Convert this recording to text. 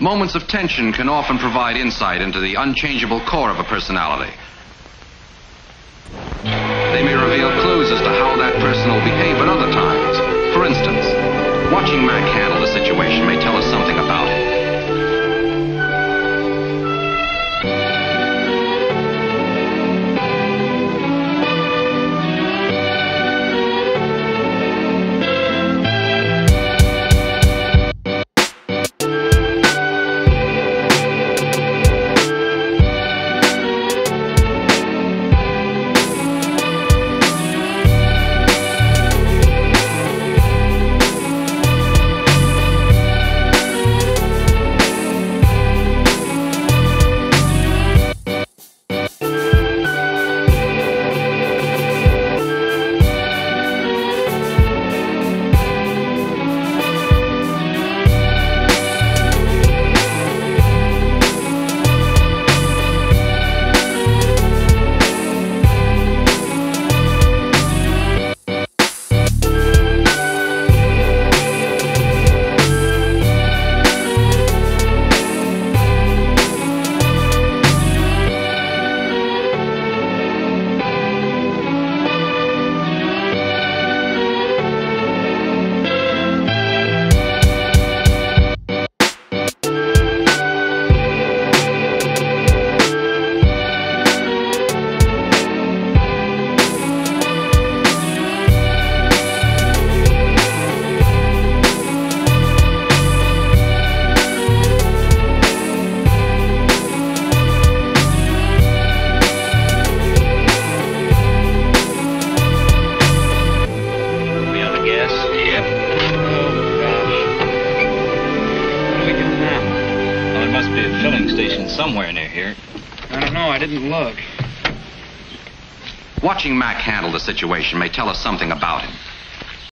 Moments of tension can often provide insight into the unchangeable core of a personality. They may reveal clues as to how that person will behave at other times. For instance, watching Mac handle the situation may tell us something about him. Somewhere near here. I don't know. I didn't look. Watching Mac handle the situation may tell us something about him.